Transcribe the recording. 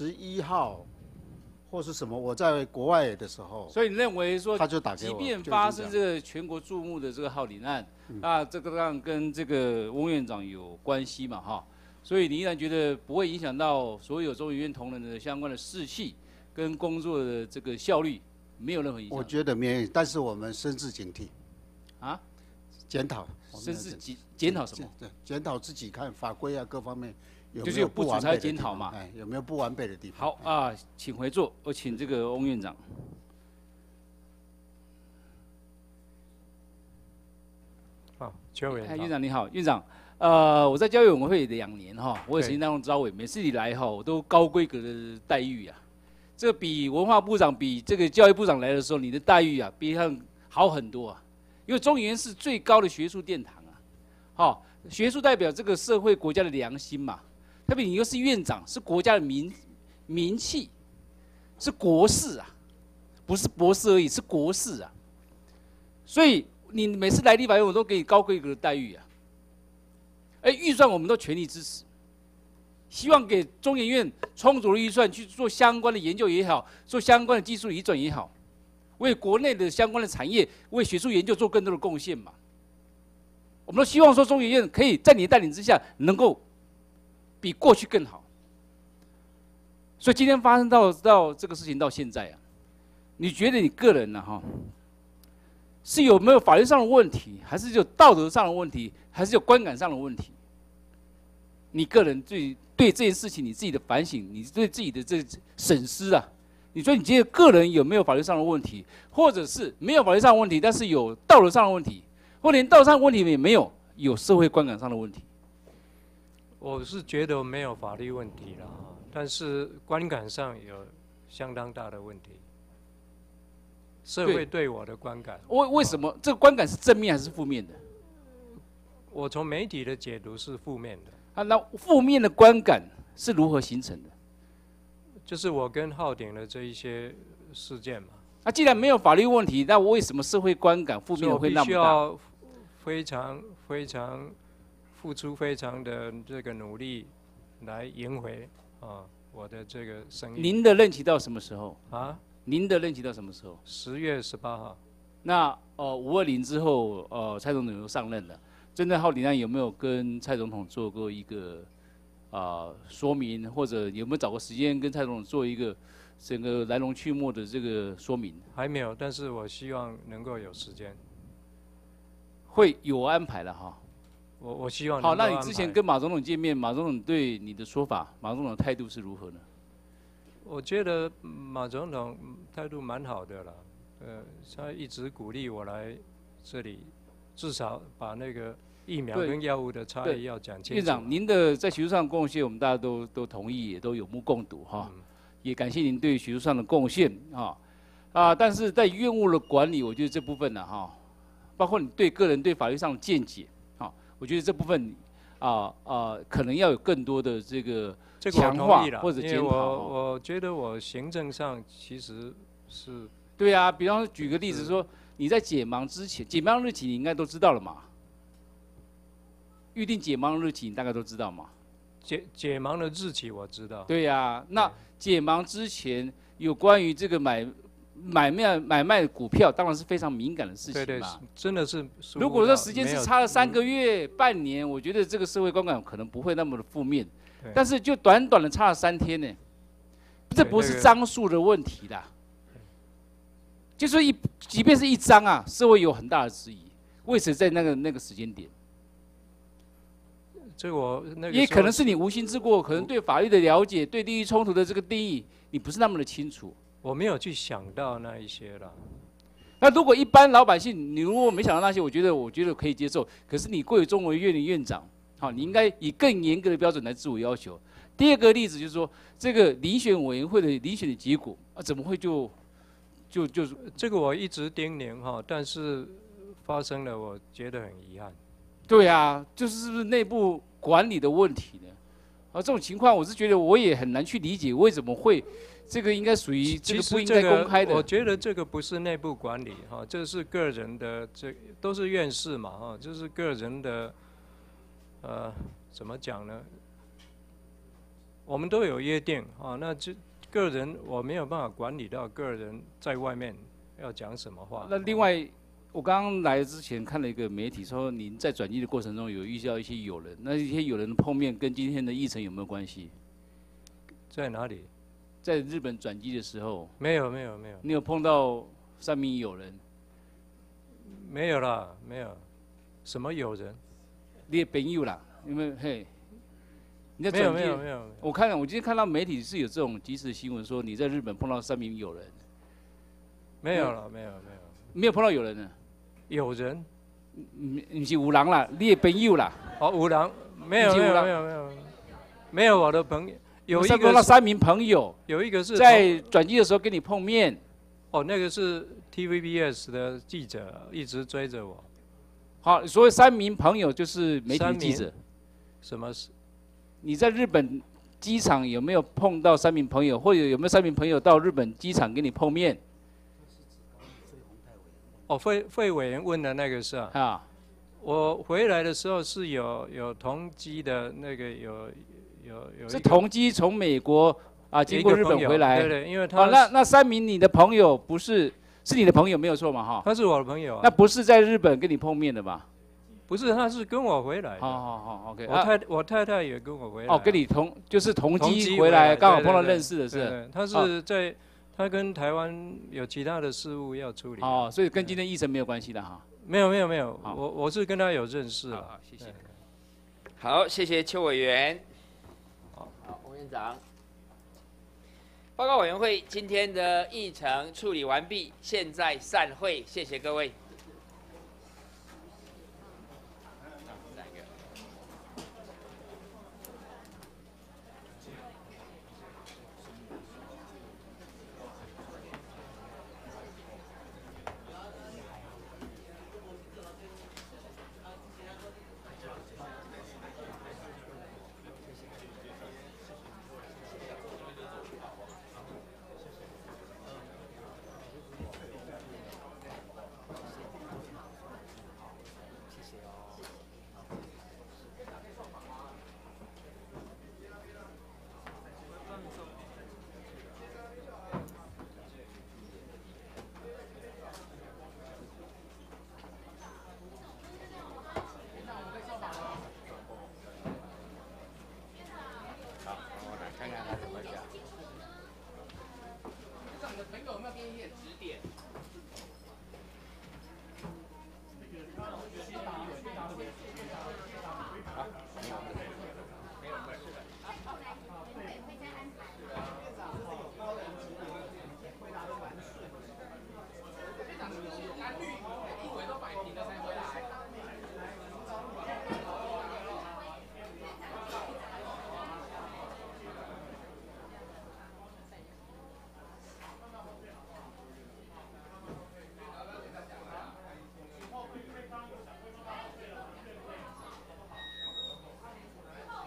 十一号或是什么，我在国外的时候，所以你认为说，他就打给即，便发生这个全国注目的这个浩林案，那这个案跟这个翁院长有关系嘛，哈。所以你依然觉得不会影响到所有中医院同仁的相关的士气跟工作的这个效率，没有任何影响我。觉得没有，但是我们深自警惕，啊，检讨，深自检检讨什么？？对，检讨自己看法规啊各方面有就是有有不足才检讨嘛。哎，有没有不完备的地方？好啊，请回座，我请这个翁院长。好，邱委哎，员院长你好，院长，呃，我在教育委员会两年哈，我也对。曾经当过招委，每次你来哈，我都高规格的待遇啊，这个比文化部长、比这个教育部长来的时候，你的待遇啊，比他们好很多啊，因为中研是最高的学术殿堂啊，好、学术代表这个社会国家的良心嘛，特别你又是院长，是国家的名名气，是国士啊，不是博士而已，是国士啊，所以你每次来立法院，我都给你高规格的待遇啊。哎，预算我们都全力支持，希望给中研院充足的预算去做相关的研究也好，做相关的技术移转也好，为国内的相关的产业、为学术研究做更多的贡献嘛。我们都希望说中研院可以在你的带领之下，能够比过去更好。所以今天发生到到这个事情到现在啊，你觉得你个人呢、哈？是有没有法律上的问题，还是有道德上的问题，还是有观感上的问题？你个人对对这件事情你自己的反省，你对自己的这审思啊，你说你觉得个人有没有法律上的问题，或者是没有法律上的问题，但是有道德上的问题，或连道德上的问题也没有，有社会观感上的问题？我是觉得没有法律问题了哈，但是观感上有相当大的问题。社会对我的观感，为为什么这个观感是正面还是负面的？我从媒体的解读是负面的，啊，那负面的观感是如何形成的？就是我跟浩鼎的这一些事件嘛，那、既然没有法律问题，那为什么社会观感负面会那么大？须要非常非常付出非常的这个努力来赢回啊我的这个生意您的任期到什么时候？啊，您的任期到什么时候？十月十八号。那呃五二零之后，呃蔡总统又上任了，郑正浩你那有没有跟蔡总统做过一个啊、说明，或者有没有找个时间跟蔡总统做一个整个来龙去脉的这个说明？还没有，但是我希望能够有时间。会有安排了哈。我我希望好，那你之前跟马总统见面，马总统对你的说法，马总统的态度是如何呢？我觉得嗯马总统嗯态度蛮好的了，呃，他一直鼓励我来这里，至少把那个疫苗跟药物的差异要讲清楚。院长，您的在学术上的贡献，我们大家都都同意，也都有目共睹哈。嗯也感谢您对学术上的贡献啊啊！但是在院务的管理，我觉得这部分呢哈，包括你对个人对法律上的见解啊，我觉得这部分啊啊，可能要有更多的这个强化或者我哦我觉得我行政上其实是对啊，比方说举个例子说，你在解盲之前，解盲日期你应该都知道了嘛？预定解盲日期你大概都知道嘛？解解盲的日期我知道。对呀、那解盲之前有关于这个买买卖买卖股票，当然是非常敏感的事对对，情嘛。真的是如果说时间是差了三个月、半年，我觉得这个社会观感可能不会那么的负面。但是就短短的差了三天呢，这不是张数的问题啦。就说一，即便是一张啊，社会有很大的质疑，为什么在那个那个时间点？这个我那个也可能是你无心之过，可能对法律的了解、对利益冲突的这个定义，你不是那么的清楚。我没有去想到那一些了。那如果一般老百姓，你如果没想到那些，我觉得我觉得可以接受。可是你贵为中文院的院长，好，你应该以更严格的标准来自我要求。第二个例子就是说，这个遴选委员会的遴选的结果啊，怎么会就就就是这个我一直叮咛哈，但是发生了，我觉得很遗憾。对啊，就是是不是内部管理的问题呢？啊，这种情况我是觉得我也很难去理解，为什么会这个应该属于这其实个不应该公开的。我觉得这个不是内部管理哈，这是个人的，这都是院士嘛哈，这是个人的，呃，怎么讲呢？我们都有约定啊，那这个人我没有办法管理到个人在外面要讲什么话。那另外，我刚刚来之前看了一个媒体说，您在转机的过程中有遇到一些友人，那一些友人的碰面跟今天的议程有没有关系？在哪里？在日本转机的时候，没有没有没有你有碰到三名友人，没有啦，没有。什么友人？你的朋友啦，有没有？嘿，你在没有转机没有没有。我看了，我今天看到媒体是有这种即时新闻，说你在日本碰到三名友人，没有了，没有没有。没有碰到友人呢？有人？你你是五郎啦，你的朋友啦，哦，五郎？没有没有没有没有，没有我的朋友。有一个那三名朋友有一个是在转机的时候跟你碰面，哦，那个是 TVBS 的记者一直追着我。好，所以三名朋友就是媒体记者。什么是？你在日本机场有没有碰到三名朋友，或者有没有三名朋友到日本机场跟你碰面哦，费费委员问的那个是啊。啊？我回来的时候是有有同机的那个有有有是同机从美国啊经过日本回来对。对，因为他哦，那那三名你的朋友不是是你的朋友没有错嘛？哈，他是我的朋友啊。那不是在日本跟你碰面的吧？不是，他是跟我回来的。好好好，OK。我太我太太也跟我回来。哦，跟你同就是同同机回来，刚好碰到认识的是。他哦是在他跟台湾有其他的事务要处理。哦，所以跟今天议程没有关系的哈。没有没有没有，我我是跟他有认识了。好，谢谢。好，谢谢邱委员。好，洪院长。报告委员会今天的议程处理完毕，现在散会，谢谢各位。